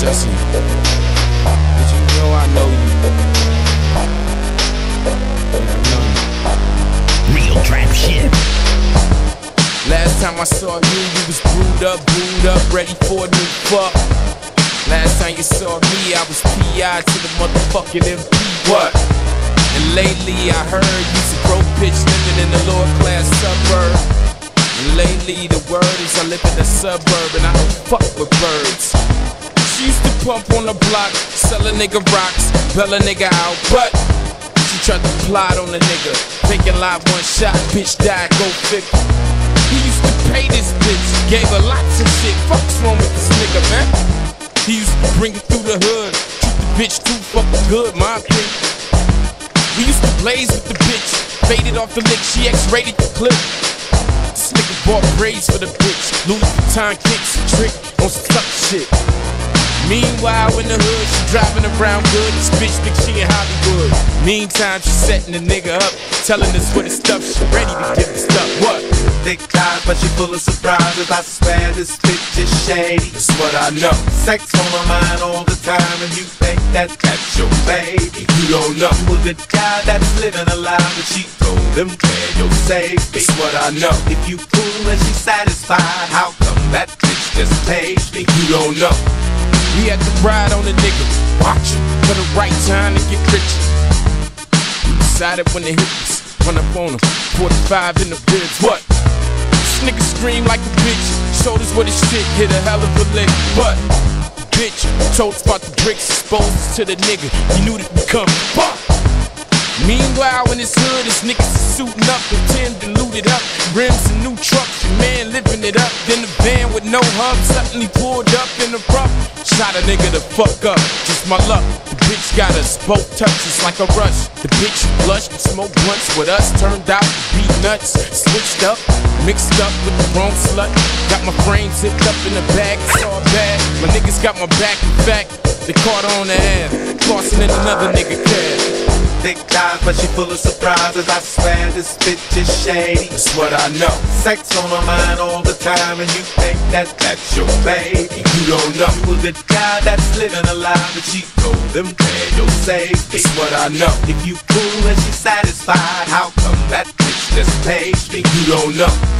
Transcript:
Jesse. Did you know I know you? Yeah, I know you. Real trap shit. Last time I saw you, you was brewed up, brewed up, ready for a new fuck. Last time you saw me, I was PI to the motherfucking MP. What? And lately I heard you's a broke bitch living in the lower class suburb. And Lately, the word is I live in the suburb and I don't fuck with birds. Pump on the block, sell a nigga rocks, bail a nigga out, but she tried to plot on the nigga. Thinking live one shot, bitch died, go figure. He used to pay this bitch, gave her lots of shit. Fuck's wrong with this nigga, man? He used to bring it through the hood, treat the bitch too fucking good, my opinion. We used to blaze with the bitch, faded off the lick, she X-rated the clip. This nigga bought braids for the bitch, Louis Vuitton kicks trick on some suck shit. Meanwhile, in the hood, she driving around good. This bitch think she in Hollywood. Meantime, she setting the nigga up, telling us what the stuff she ready to give the stuff. What? Thick thighs, but she full of surprises. I swear this bitch is shady. That's what I know. Sex on my mind all the time, and you think that that's your baby. You don't know. A good guy that's living a lie, but she told him where your safety. That's what I know. If you cool and she satisfied, how come that bitch just paid me? You don't know. We had to ride on the nigga, watch him for the right time to get rich. We decided when the hits run up on him, 45 in the ribs. What? This nigga scream like a bitch, shoulders us what his shit hit a hell of a lick. But bitch told us about the bricks exposed to the nigga. He knew that we come. Fuck. Meanwhile, in his hood, his niggas suiting up, pretend diluted up, rims and new trucks, no hub suddenly pulled up in the rough. Shot a nigga the fuck up, just my luck. The bitch got us both touches like a rush. The bitch blushed smoked blunts with us, turned out to be nuts. Switched up, mixed up with the wrong slut. Got my frame zipped up in the bag, it's all bad. My niggas got my back, in fact, they caught on the ass, crossing in another nigga cab. Thick thighs, but she full of surprises. I swear this bitch is shady. That's what I know. Sex on her mind all the time, and you think that that's your baby. You don't know. A good guy that's living a lie, but she told them where your safety. That's what I know. If you cool and she satisfied, how come that bitch just paid me? You don't know.